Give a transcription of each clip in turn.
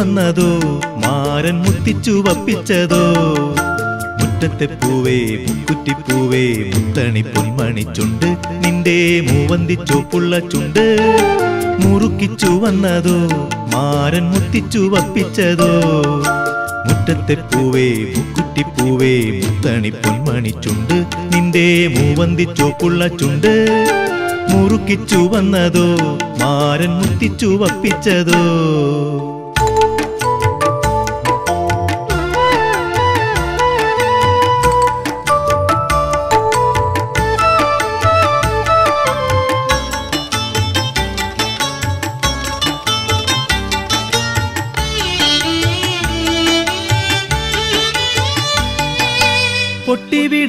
വന്നതോ? മാരൻ മുത്തിച്ചു വപ്പിച്ചതോ? മുറ്റത്തെ പൂവേ മുക്കുറ്റിപ്പൂവേ മുത്തണി പൊന്മണി ചുണ്ട് നിന്റെ മൂവന്തി ചോപ്പുള്ള ചുണ്ട് മുറുക്കിച്ചു വന്നതോ? മാരൻ മുത്തിച്ചു വപ്പിച്ചതോ? മുറ്റത്തെ പൂവേ മുക്കുറ്റിപ്പൂവേ മുത്തണി പൊന്മണി ചുണ്ട് നിന്റെ മൂവന്തി ചോപ്പുള്ള ചുണ്ട് മുറുക്കിച്ചു വന്നതോ? മാരൻ മുത്തിച്ചു വപ്പിച്ചതോ?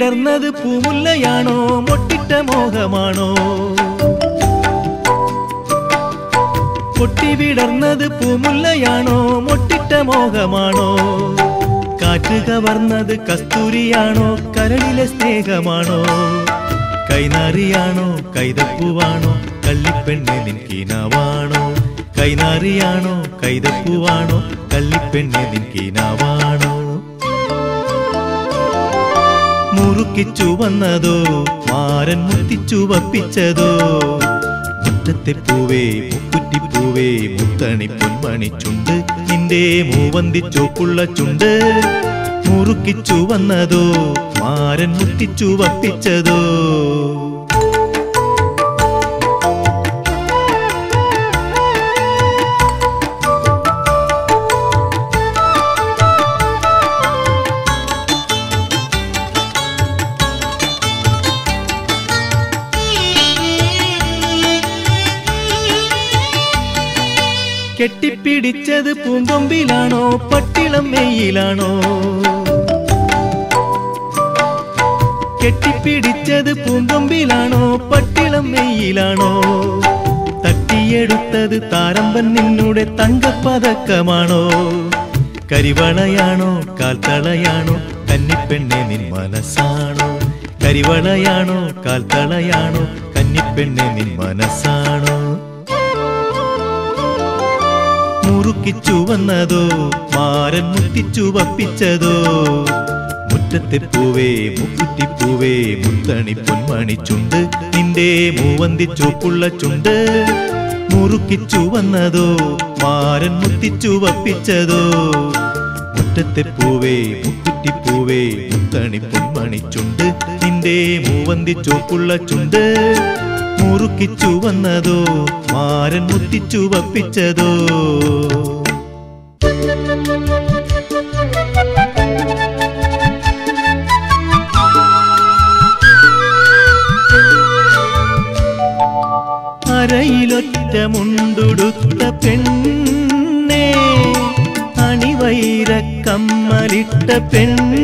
വിടർന്നത് പൂമുല്ലയാണോ? മൊട്ടിട്ട മോഹമാണോ? പൊട്ടി വിടർന്നത് പൂമുല്ലയാണോ? മൊട്ടിട്ട മോഹമാണോ? കാറ്റ് കവർന്നത് കസ്തൂരിയാണോ? കരളിലെ സ്നേഹമാണോ? കൈനാറിയാണോ? കൈതപ്പൂവാണോ? കള്ളിപ്പെണ്ണെ നിൻകീനാവാണോ കൈനാറിയാണോ? കൈതപ്പൂവാണോ? കള്ളിപ്പെണ്ണെ നിൻകീനാവാണോ മുറുക്കിച്ചു വന്നതോ മാരൻ മുത്തിച്ചു വപ്പിച്ചതോ മുറ്റത്തെ പൂവേ മുക്കുറ്റിപ്പൂവേ മുത്തണി പൊന്മണി ചുണ്ട് നിന്റെ മൂവന്തി ചോപ്പുള്ള ചുണ്ട്. മുറുക്കിച്ചു വന്നതോ മാരൻ മുത്തിച്ചു വപ്പിച്ചതോ കെട്ടിപ്പിടിച്ചത് പൂങ്കൊമ്പിലാണോ? പട്ടിളം മെയ്യിലാണോ കെട്ടിപ്പിടിച്ചത് പൂങ്കൊമ്പിലാണോ? പട്ടിളം മെയ്യിലാണോ തട്ടിയെടുത്തത് താരമ്പൻ നിന്നുടെ തങ്കപ്പതക്കമാണോ? കരിവളയാണോ? കാൽത്തളയാണോ? കന്നിപ്പെണ്ണെ നിൻ മനസ്സാണോ? കരിവളയാണോ? കാൽത്തളയാണോ? കന്നിപ്പെണ്ണെ നിൻ മനസ്സാണോ? മുറുക്കിച്ചു വന്നതോ മാരൻ മുത്തിച്ചു വപ്പിച്ചതോ. മുറ്റത്തെ പൂവേ മുക്കുറ്റിപ്പൂവേ മുത്തണി പൊന്മണി ചുണ്ട് നിന്റെ മൂവന്തി ചോപ്പുള്ള ചുണ്ട്. മുറുക്കിച്ചു വന്നതോ മാരൻ മുത്തിച്ചു വപ്പിച്ചതോ. മുറ്റത്തെ പൂവേ മുക്കുറ്റിപ്പൂവേ മുത്തണി പൊന്മണി ചുണ്ട് നിന്റെ മൂവന്തി ചോപ്പുള്ള ചുണ്ട്. മുറുക്കിച്ചു വന്നതോ മാരൻ മുത്തിച്ചു വപ്പിച്ചതോ? അരയിലൊറ്റ മുണ്ടുടുത്ത പെണ്ണേ അണിവൈര കമ്മലിട്ട പെണ്ണേ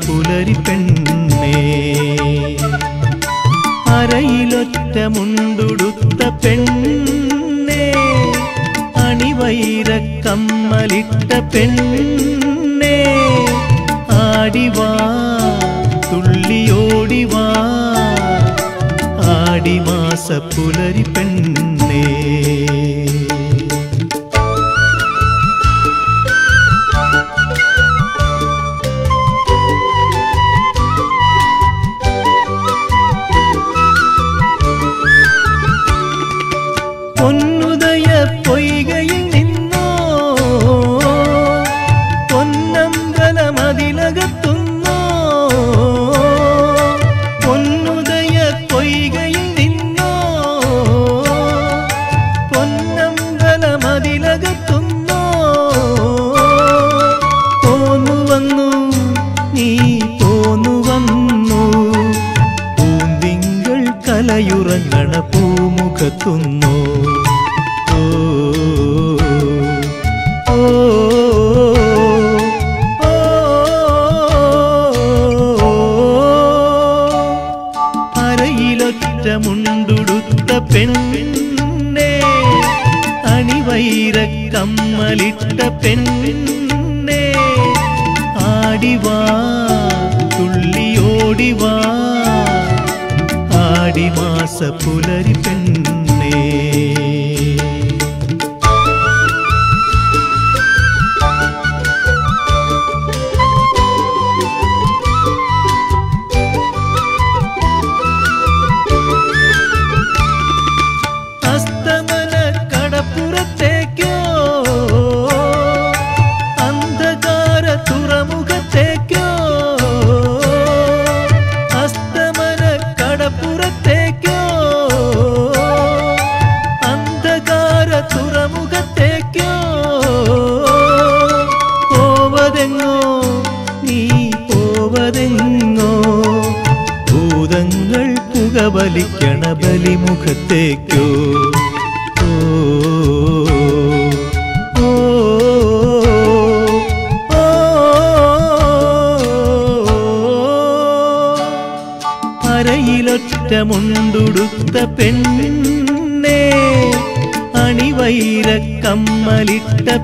പുലരി പെണ്ണേ അരയിലൊറ്റ മുണ്ടുടുത്ത പെണ്ണേ അണിവൈര കമ്മലിട്ട പെണ്ണേ ആടിവാ തുള്ളിയോടിവാ ആടിമാസ പുലരി പെണ്ണേ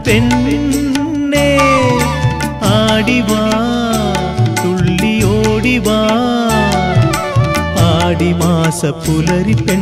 പെണ്ണെ ആടിവാ തുള്ളി ഓടിവാ ആടിമാസ പുലരി പെണ്ണെ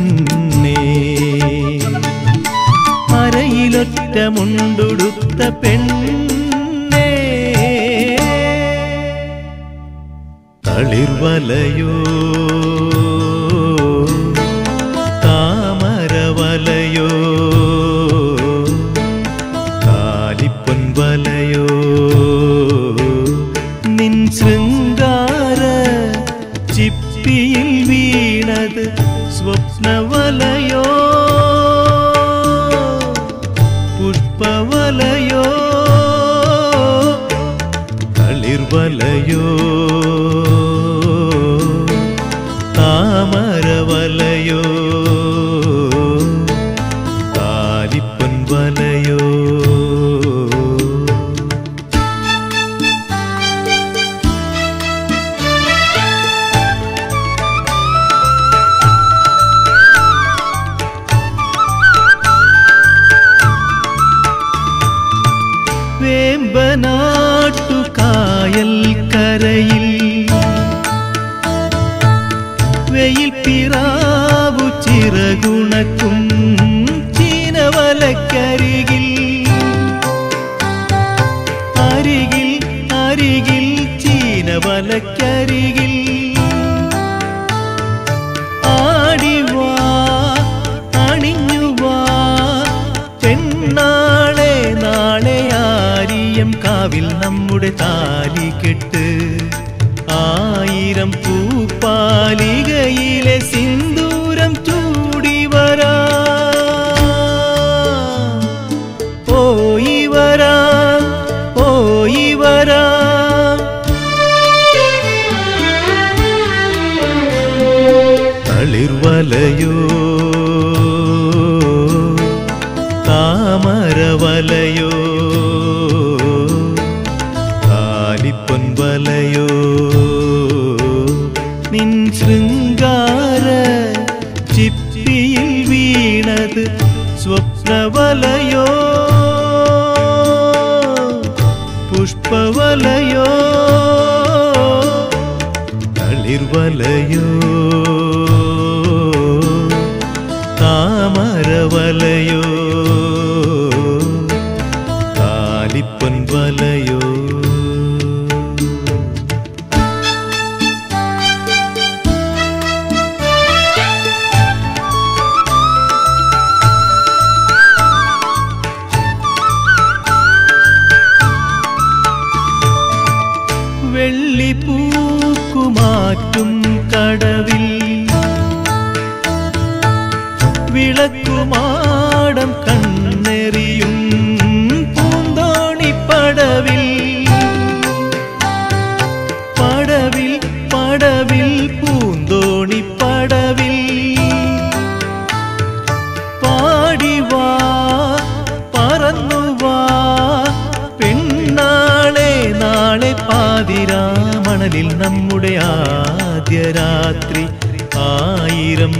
எனது ஸ்வப்னவலையோ? புஷ்பவலையோ? தளிர்வலையோ? தாமரவலையோ?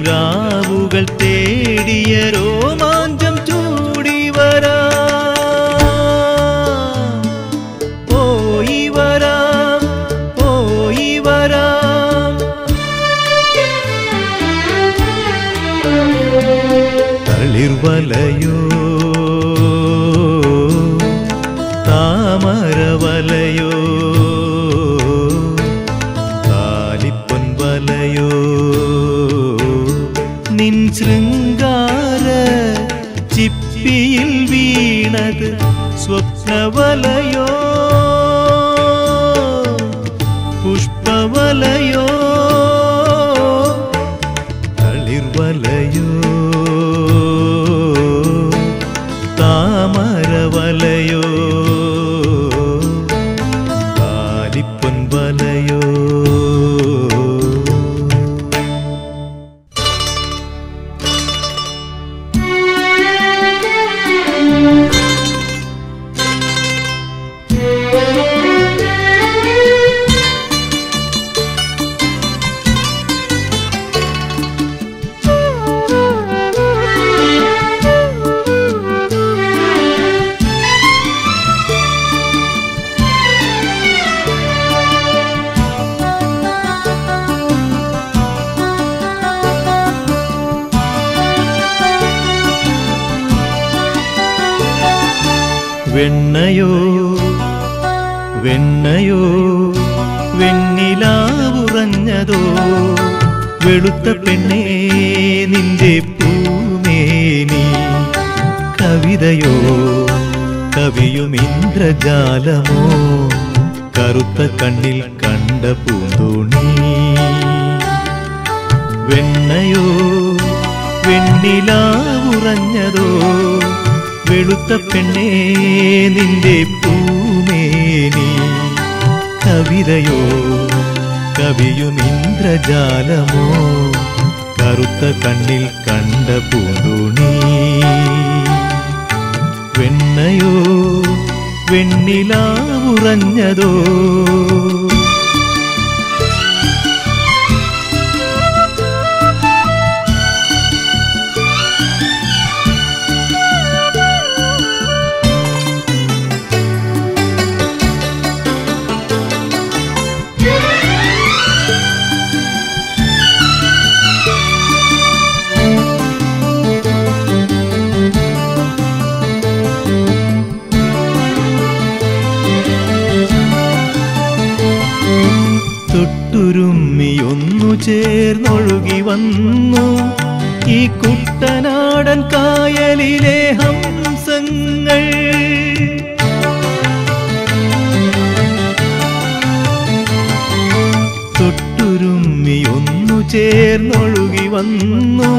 രാവുകൾ തേടിയ രോമാഞ്ചം ചൂടി വരാ. പോയി വരാം പോയി വരാം. തളിർവലയോ താമരവലയോ نولا يوم നിന്റെ പൂമേനി കവിതയോ കവിയും ഇന്ദ്രജാലമോ. കറുത്ത കണ്ണിൽ കണ്ട പൂന്തോണി. വെണ്ണയോ വെണ്ണിലാവുറഞ്ഞതോ. വെളുത്ത പെണ്ണേ നിന്റെ പൂമേനി കവിതയോ കവിയും ഇന്ദ്രജാലമോ. കറുത്ത കണ്ണിൽ കണ്ട പൂന്തുണി. വെണ്ണയോ വെണ്ണിലാ വെണ്ണിലാവുറഞ്ഞതോ ചേർന്നൊഴുകി വന്നു. ഈ കുട്ടനാടൻ കായലിലെ ഹംസങ്ങൾ. തൊട്ടുരുമ്മിയൊന്നു ചേർന്നൊഴുകി വന്നു.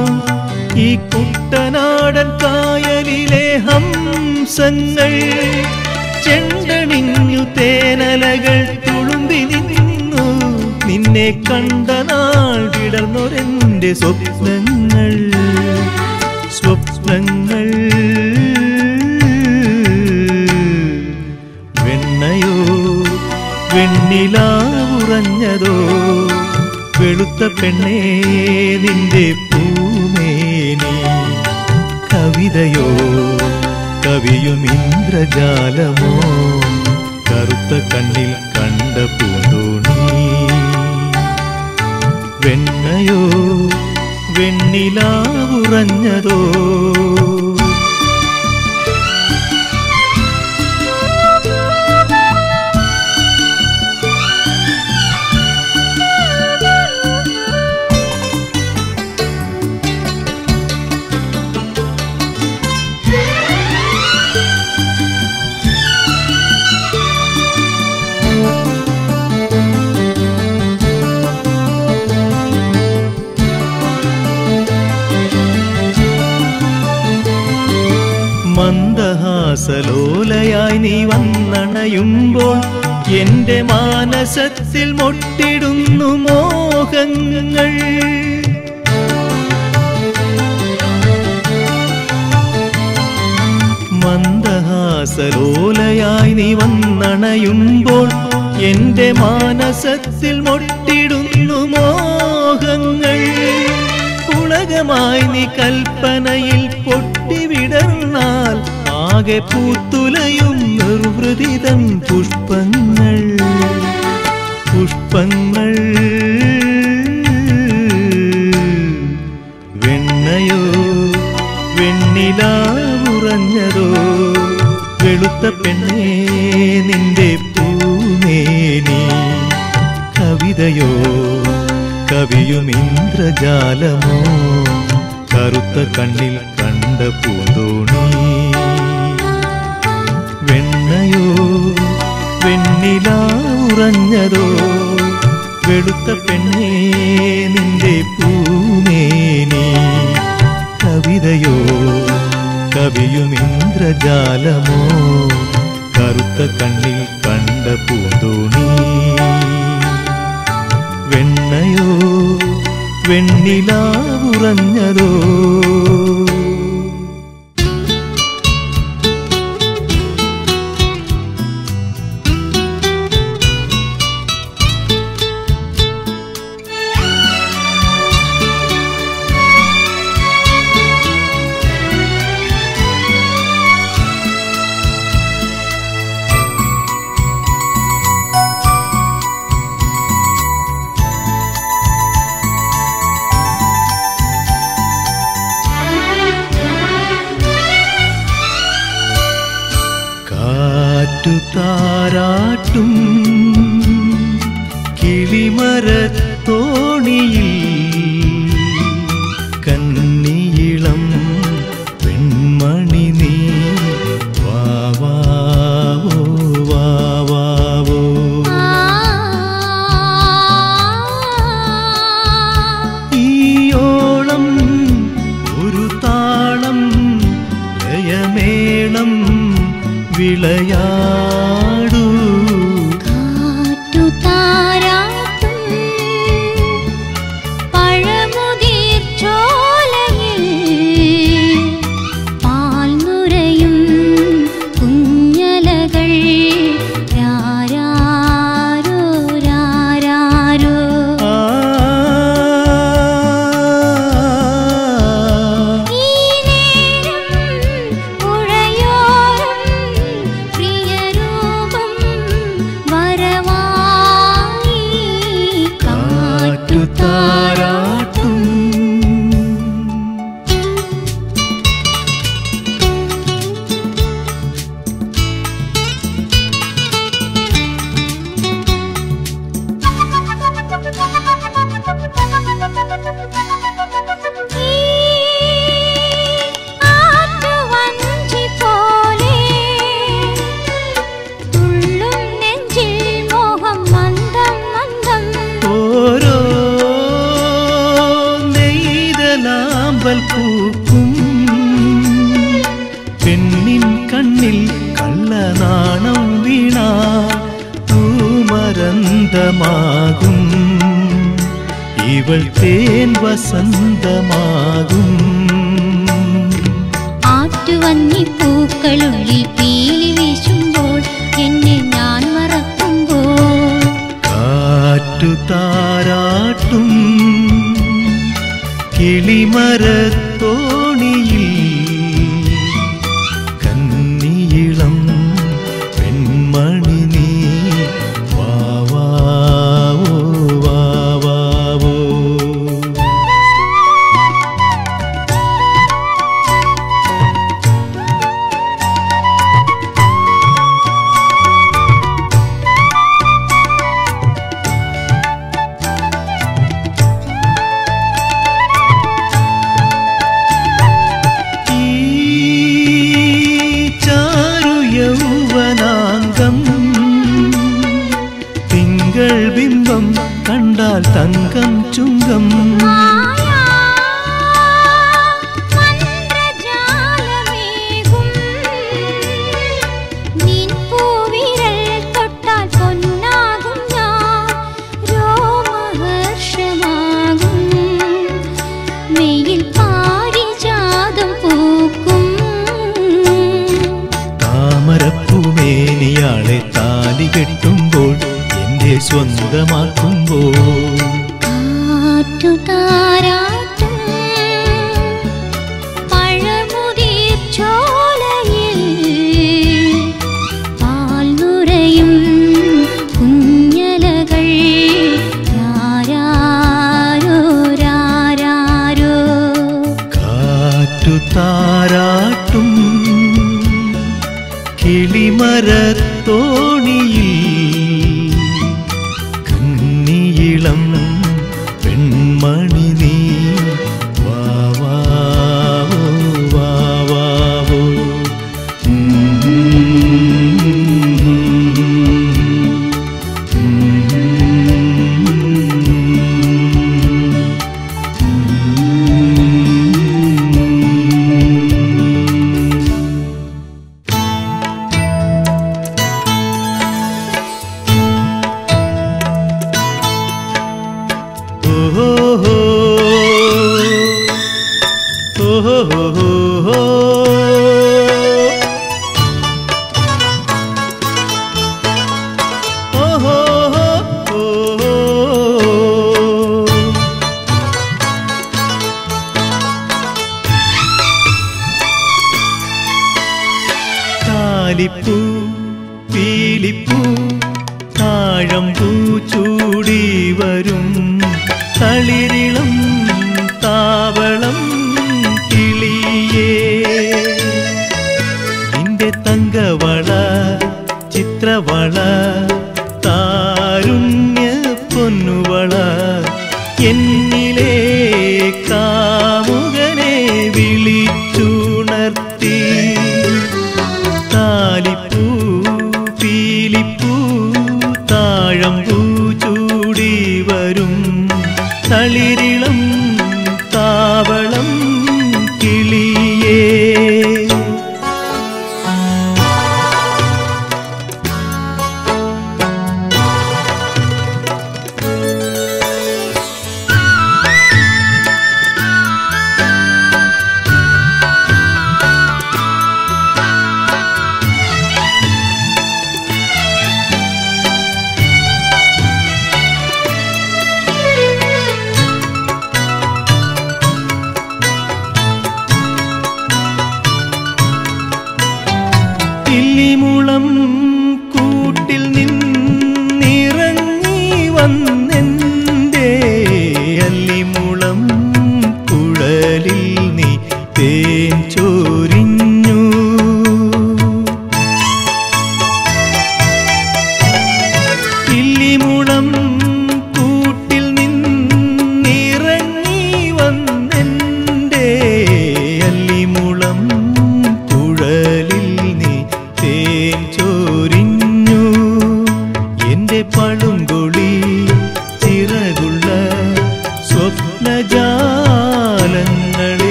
ഈ കുട്ടനാടൻ കായലിലെ ഹംസങ്ങൾ. ചെണ്ടണിഞ്ഞു തേനലകൾ നിന്നെ കണ്ട നാൾ വിടർന്നൊരെന്റെ സ്വപ്നങ്ങൾ. സ്വപ്നങ്ങൾ. വെണ്ണയോ വെണ്ണിലാവുറഞ്ഞതോ വെളുത്ത പെണ്ണേ നിന്റെ പൂമേനി. കവിതയോ കവിയും ഇന്ദ്രജാലമോ കറുത്ത കണ്ണിൽ കണ്ട പൂന്തോണി വെണ്ണിലാവുറഞ്ഞതോ നീ വന്നണയുമ്പോൾ എന്റെ മാനസത്തിൽ മൊട്ടിടുന്നു മോഹങ്ങൾ. മന്ദഹാസലോലയായി നീ വന്നണയുമ്പോൾ എന്റെ മാനസത്തിൽ മൊട്ടിടുന്നു മോഹങ്ങൾ. ഉളകമായി നീ കൽപ്പനയിൽ പൊട്ടിവിടർന്നാൽ ആകെ പൂത്തുലയും നിർവൃതിതം പുഷ്പങ്ങൾ. പുഷ്പങ്ങൾ. വെണ്ണയോ വെണ്ണിലാവുറഞ്ഞതോ വെളുത്ത പെണ്ണേ നിന്റെ പൂമേനി കവിതയോ കവിയും ഇന്ദ്രജാലമോ കറുത്ത കണ്ണിൽ കണ്ട പൂതോ ഉറഞ്ഞതോ വെളുത്ത പെണ്ണേ നിന്റെ പൂമേനി. കവിതയോ കവിയും ഇന്ദ്രജാലമോ കറുത്ത കണ്ണിൽ കണ്ട പൂന്തോണി. വെണ്ണയോ വെണ്ണിലാവുറഞ്ഞതോ?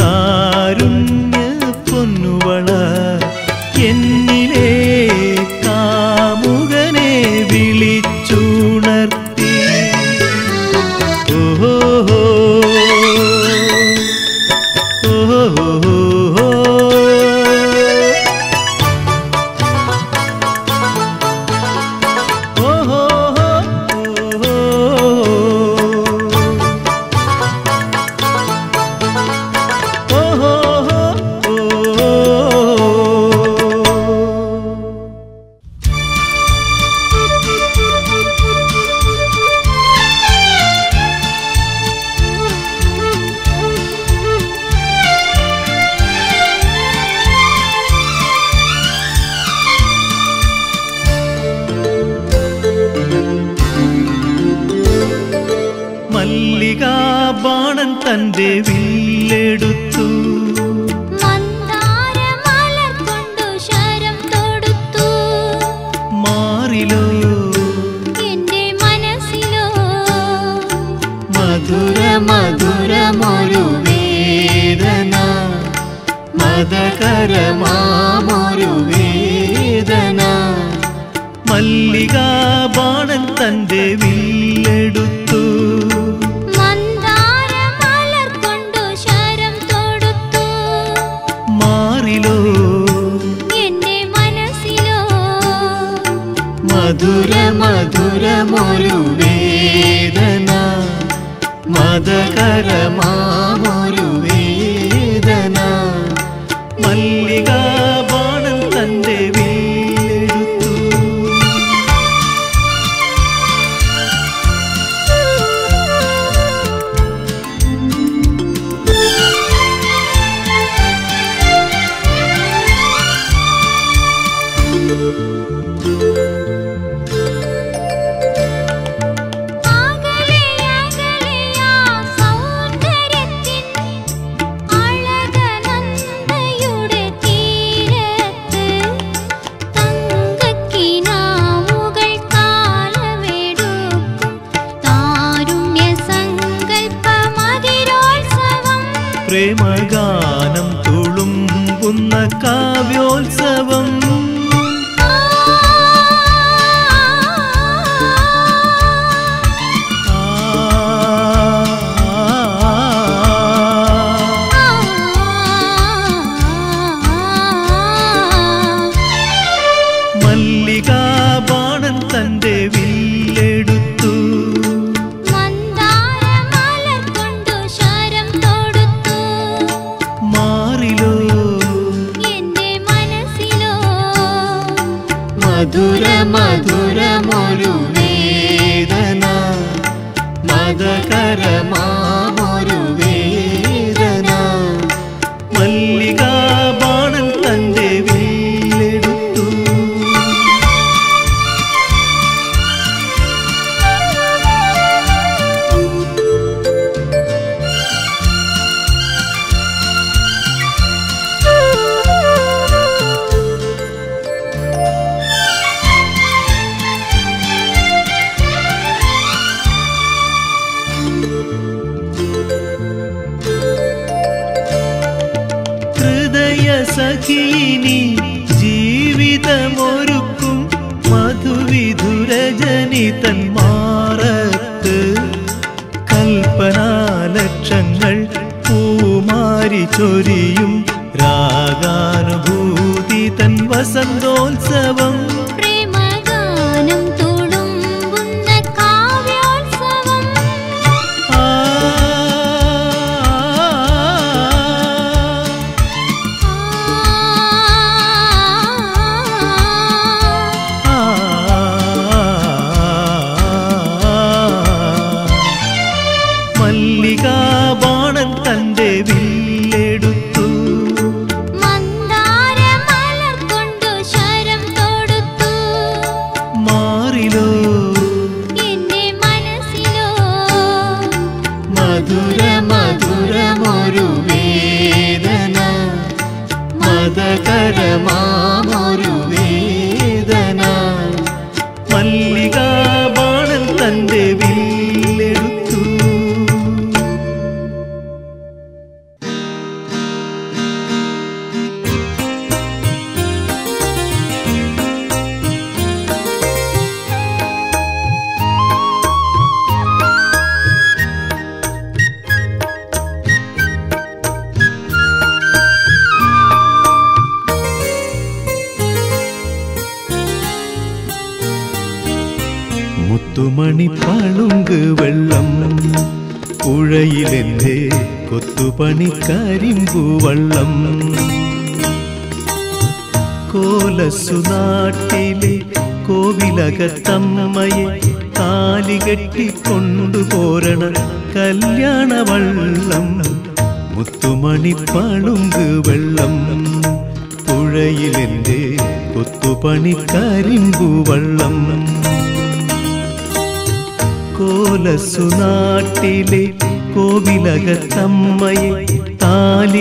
താരുണ്യ പൊന്നുവള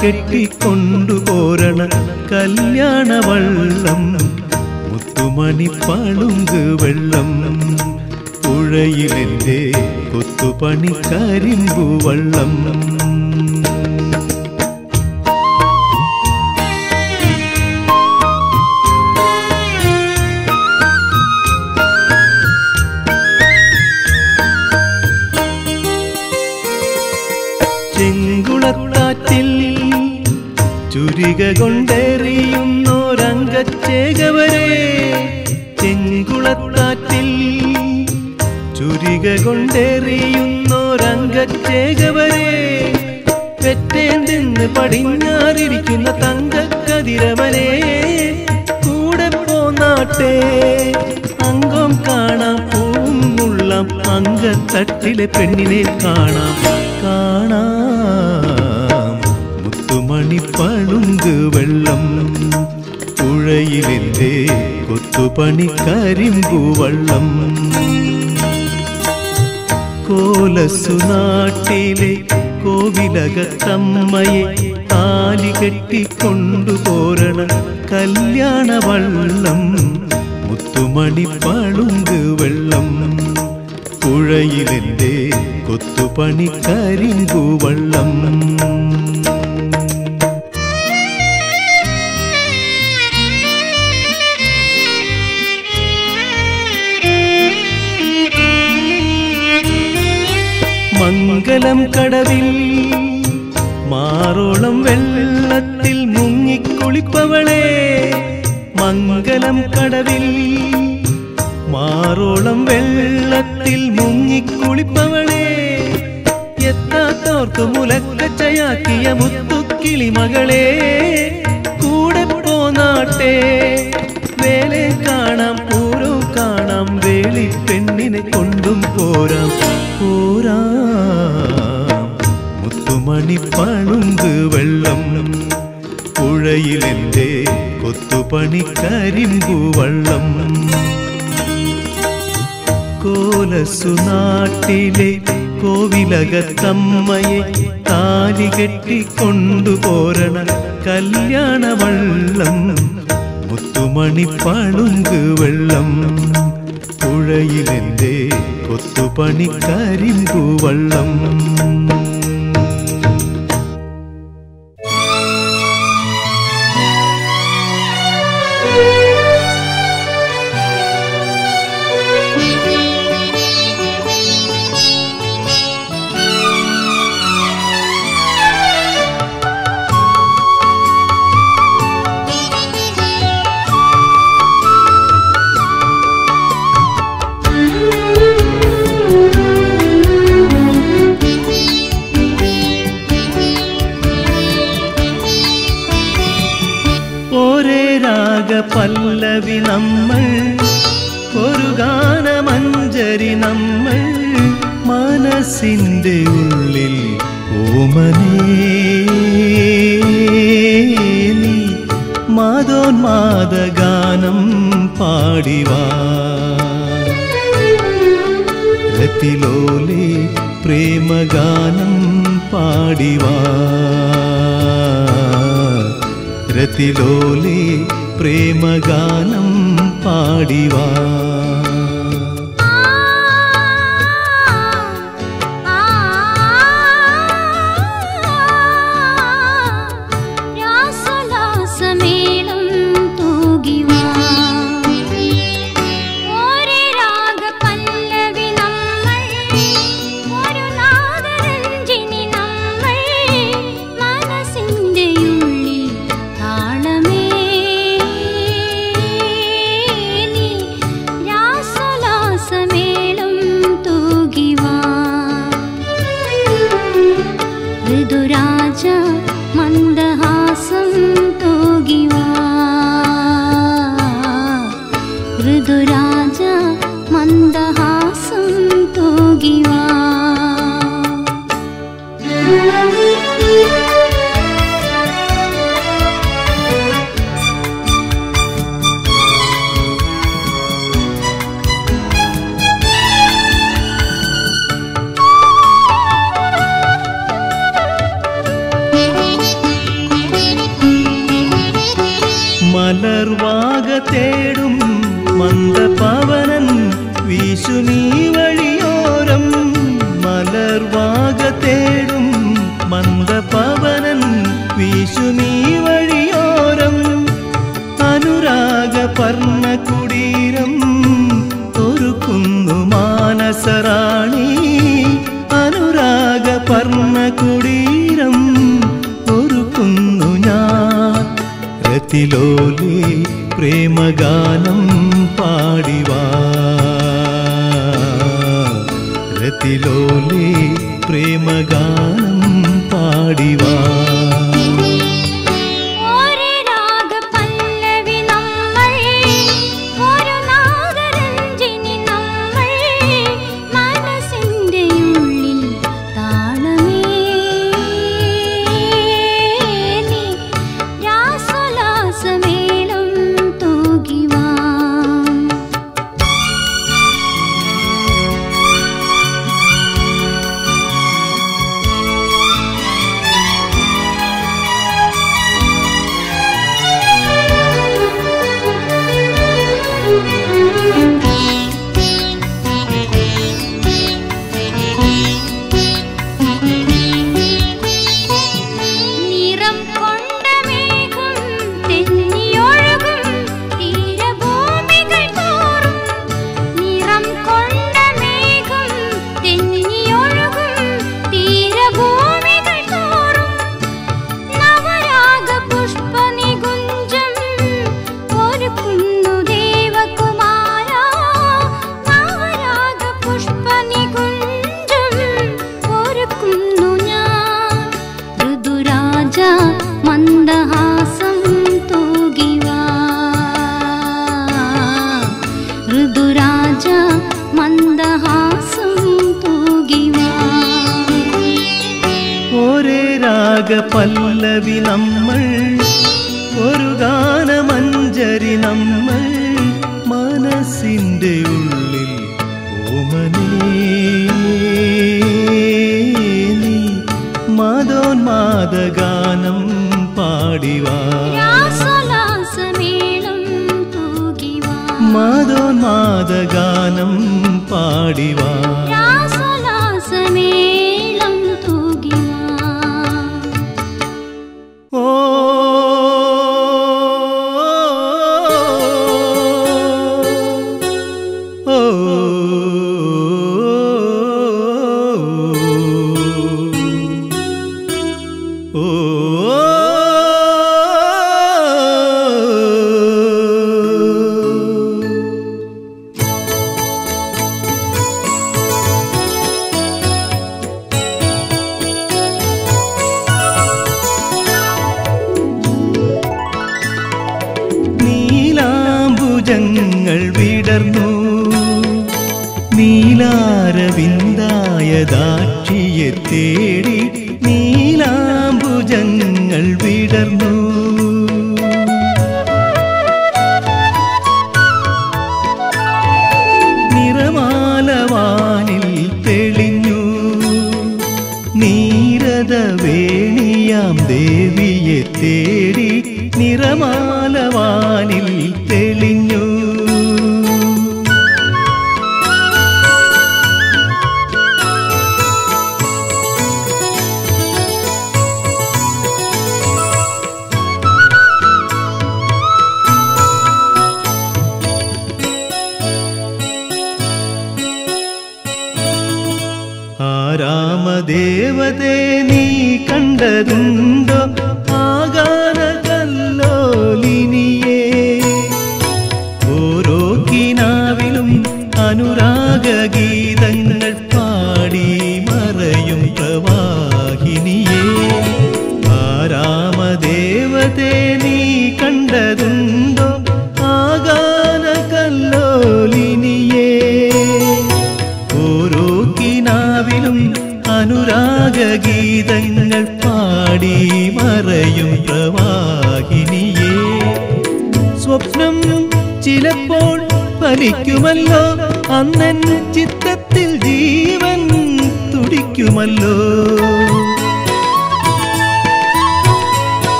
താലി കല്യാണ വള്ളം മുത്തുമണി പളുങ്ക് വെള്ളം പുഴയിലെ കൊത്തുപണി കരിമ്പു വള്ളം ചുരിക കൊണ്ടെറിയുന്നോരംഗച്ചേകവരെ ചെങ്കുളത്താറ്റിൽ ചുരിക കൊണ്ടെറിയുന്നോരംഗച്ചേകവരെ പെറ്റേണ്ടെന്ന് പടിഞ്ഞാറിരിക്കുന്ന തങ്കക്കതിരവനെ കൂടെ പോന്നാട്ടെ അംഗം കാണാം പൂമുള്ളം അങ്കത്തട്ടിലെ പെണ്ണിനെ കാണാം കാണാം. പളുങ്ക് വെള്ളം. പുഴയിലെന്റെ കൊത്തുപണി കരിമ്പു വള്ളം. കോലസുനാട്ടിലെ കോവിലകത്തമ്മയെ താലി കെട്ടിക്കൊണ്ടുപോരണ കല്യാണ വള്ളം. മുത്തുമണി പളുങ്ക് വെള്ളം. പുഴയിലെ കൊത്തുപണി കരിമ്പു കടവിൽ മാറോളം വെള്ളത്തിൽ മുങ്ങിക്കുളിപ്പവളെ മംഗലം കടവിൽ മാറോളം വെള്ളത്തിൽ മുങ്ങിക്കുളിപ്പവളെ എത്താത്തോർക്ക് മുലക്കച്ചയാക്കിയ മുത്തുക്കിളി മകളെ കൊത്തുപണി കരിമ്പു വള്ളം കോലസുനാട്ടിലെ കോവിലകത്തമ്മയെ താലി കെട്ടിക്കൊണ്ടുപോരണ കല്യാണവള്ളം മുത്തുമണി പളുങ്ക് വെള്ളം. പുഴയിലെന്റെ കൊത്തുപണി deriva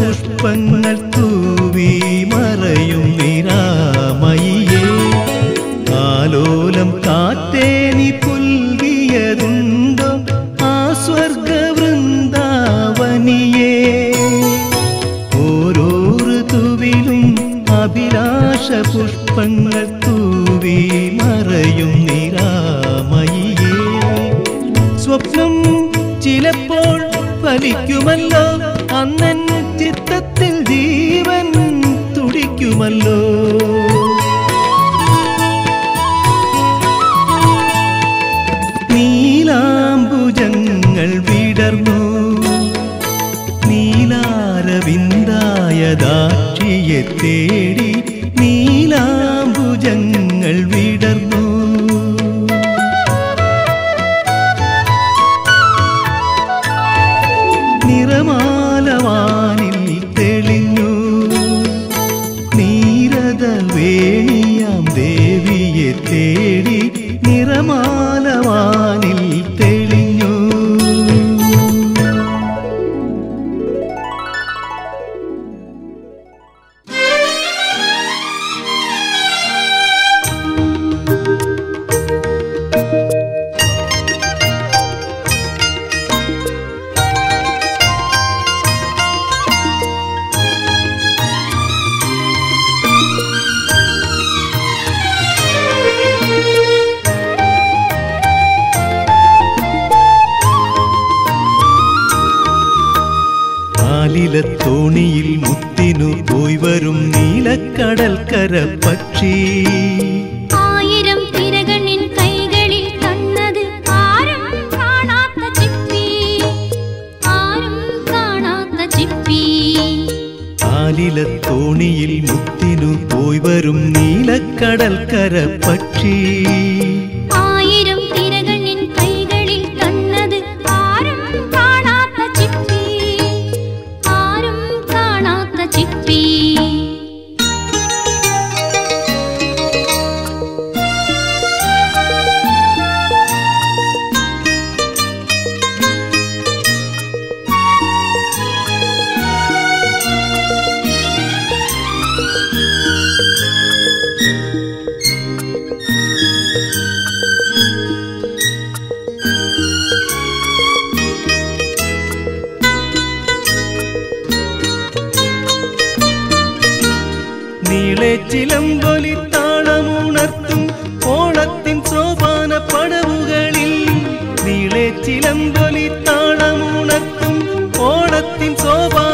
push சிலம்பொலி தாளம் உணர்த்தும் கோலத்தின் சோபான படவுகளில் நீளே சிலம்பொலி தாளம் உணர்த்தும் கோலத்தின் சோபான